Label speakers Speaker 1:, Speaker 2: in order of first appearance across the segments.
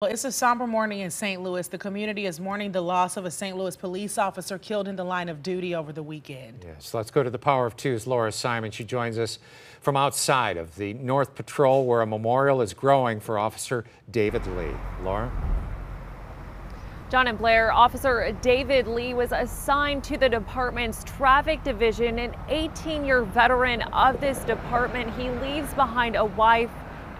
Speaker 1: Well, it's a somber morning in St. Louis. The community is mourning the loss of a St. Louis police officer killed in the line of duty over the weekend.
Speaker 2: Yes, let's go to the Power of Two's Laura Simon. She joins us from outside of the North Patrol where a memorial is growing for Officer David Lee. Laura?
Speaker 3: John and Blair, Officer David Lee was assigned to the department's traffic division, an 18 year veteran of this department. He leaves behind a wife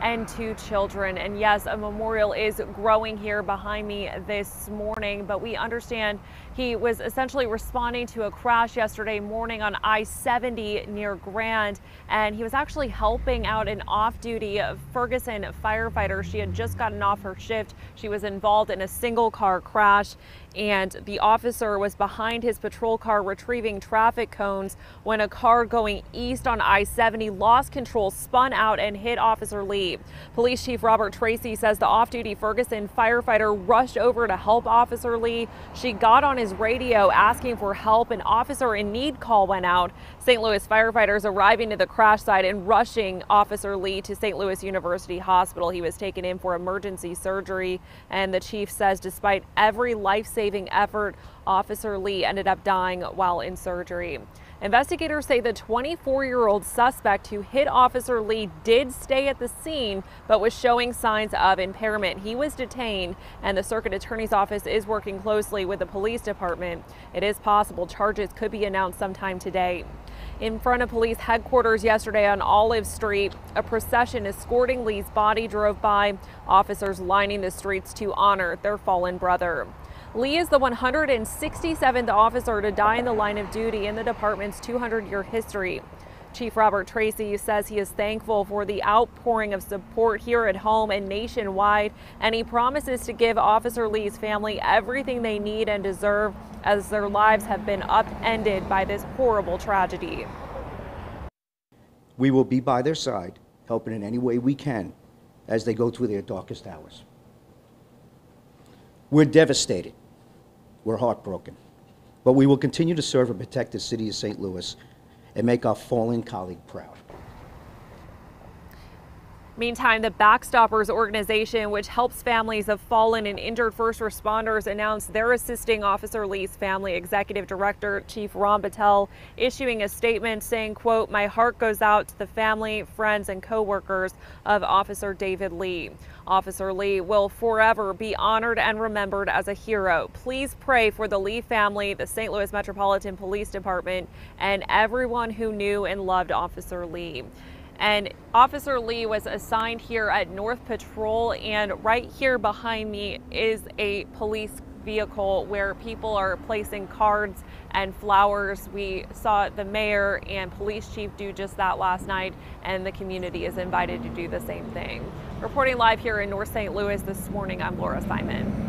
Speaker 3: and two children. And yes, a memorial is growing here behind me this morning, but we understand he was essentially responding to a crash yesterday morning on I-70 near Grand, and he was actually helping out an off-duty Ferguson firefighter. She had just gotten off her shift. She was involved in a single car crash, and the officer was behind his patrol car retrieving traffic cones when a car going east on I-70 lost control, spun out, and hit Officer Lee. Police Chief Robert Tracy says the off-duty Ferguson firefighter rushed over to help Officer Lee. She got on his radio asking for help. An officer in need call went out. St. Louis firefighters arriving to the crash site and rushing Officer Lee to St. Louis University Hospital. He was taken in for emergency surgery. And the chief says despite every life saving effort, Officer Lee ended up dying while in surgery. Investigators say the 24 year old suspect who hit Officer Lee did stay at the scene but was showing signs of impairment. He was detained, and the circuit attorney's office is working closely with the police department. It is possible charges could be announced sometime today. In front of police headquarters yesterday on Olive Street, a procession escorting Lee's body drove by, officers lining the streets to honor their fallen brother. Lee is the 167th officer to die in the line of duty in the department's 200 year history. Chief Robert Tracy says he is thankful for the outpouring of support here at home and nationwide, and he promises to give Officer Lee's family everything they need and deserve as their lives have been upended by this horrible tragedy.
Speaker 4: We will be by their side, helping in any way we can as they go through their darkest hours. We're devastated. We're heartbroken. But we will continue to serve and protect the city of St. Louis and make our fallen colleague proud.
Speaker 3: Meantime, the Backstoppers organization, which helps families of fallen and injured first responders, announced they're assisting Officer Lee's family. Executive Director Chief Ron Battelle issuing a statement saying, quote, my heart goes out to the family, friends, and co-workers of Officer David Lee. Officer Lee will forever be honored and remembered as a hero. Please pray for the Lee family, the St. Louis Metropolitan Police Department, and everyone who knew and loved Officer Lee. And Officer Lee was assigned here at North Patrol, and right here behind me is a police vehicle where people are placing cards and flowers. We saw the mayor and police chief do just that last night, and the community is invited to do the same thing. Reporting live here in North St. Louis this morning, I'm Laura Simon.